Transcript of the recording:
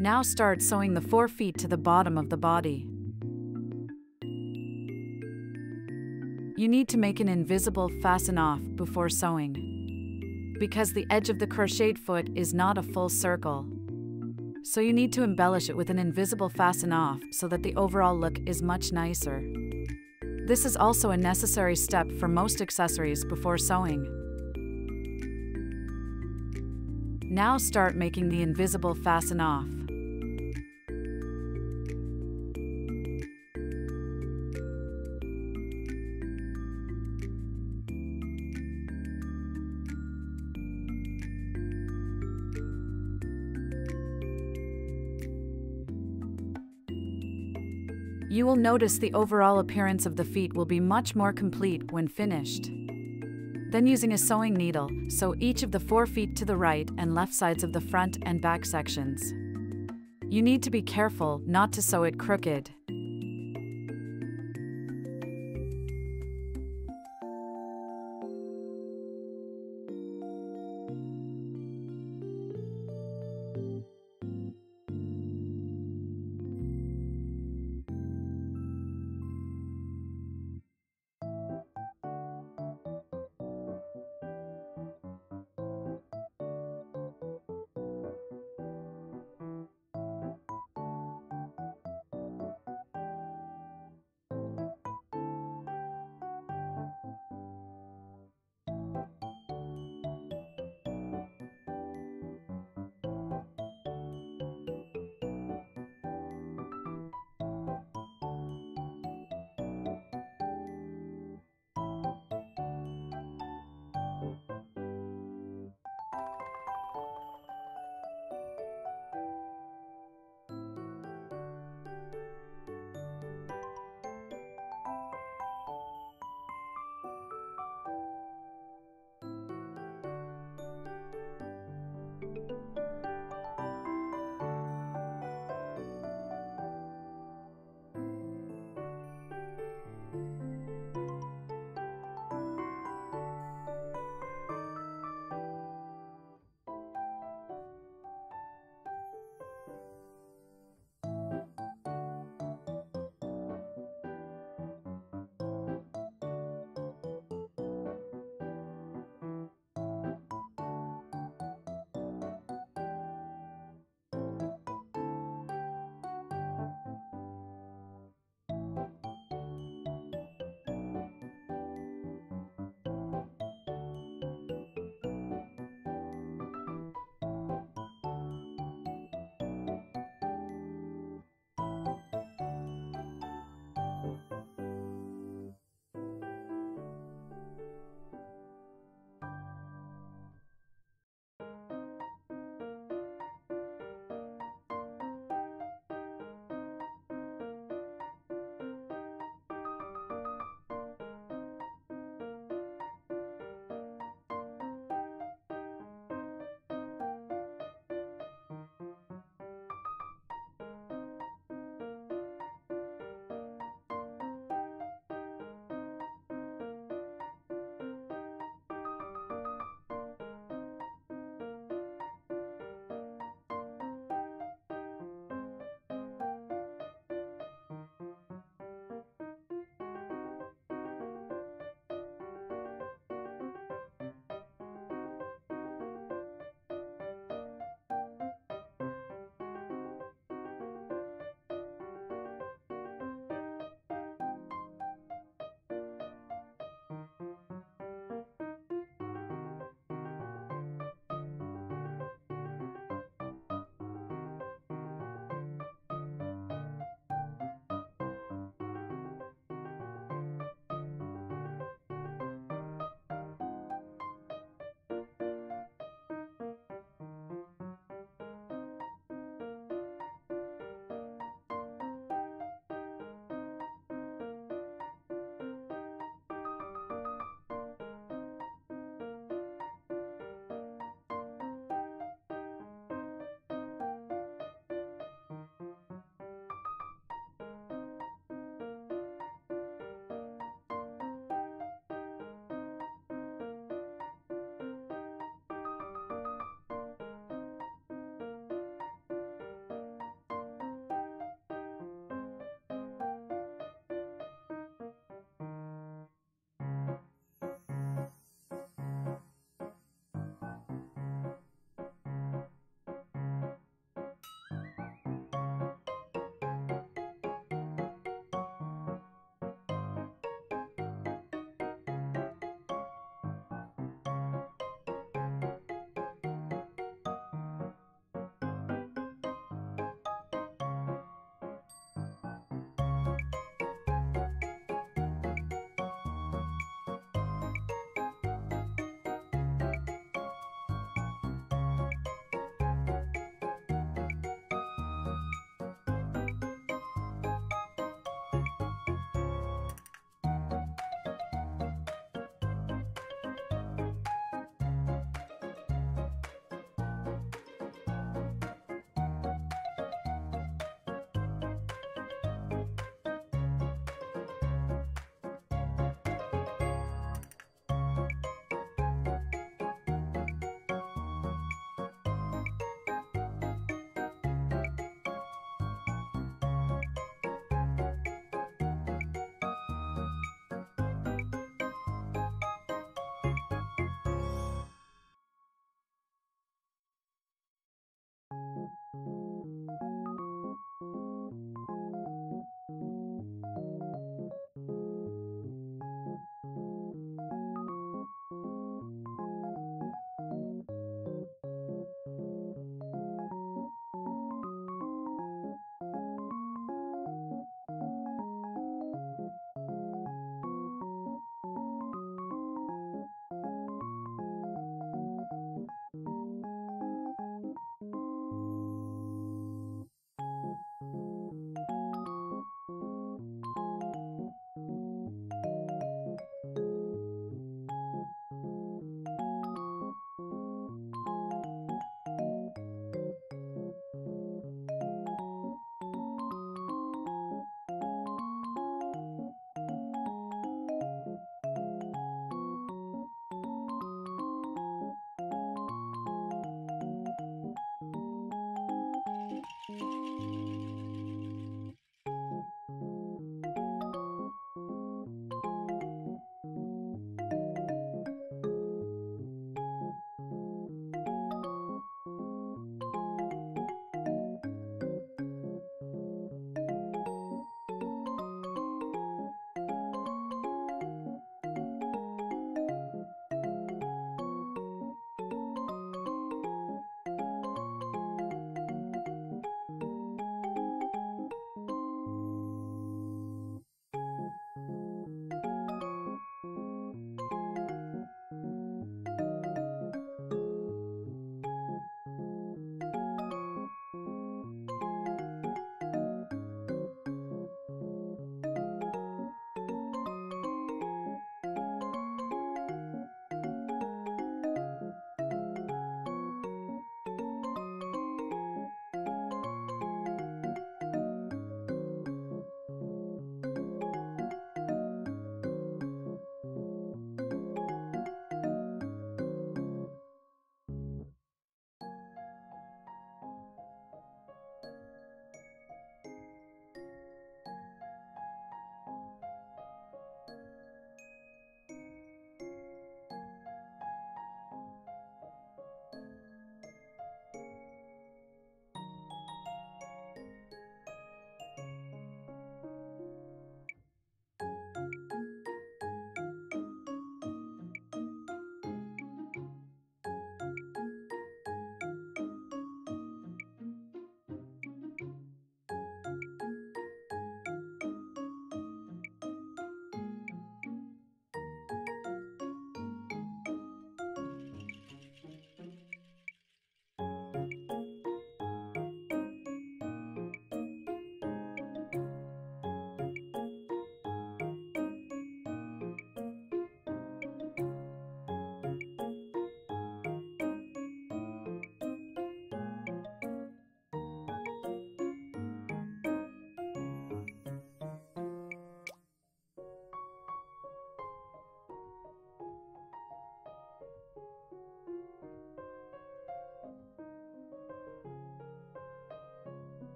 Now start sewing the four feet to the bottom of the body. You need to make an invisible fasten off before sewing. Because the edge of the crocheted foot is not a full circle. So you need to embellish it with an invisible fasten off so that the overall look is much nicer. This is also a necessary step for most accessories before sewing. Now start making the invisible fasten off. You will notice the overall appearance of the feet will be much more complete when finished. Then using a sewing needle, sew each of the four feet to the right and left sides of the front and back sections. You need to be careful not to sew it crooked.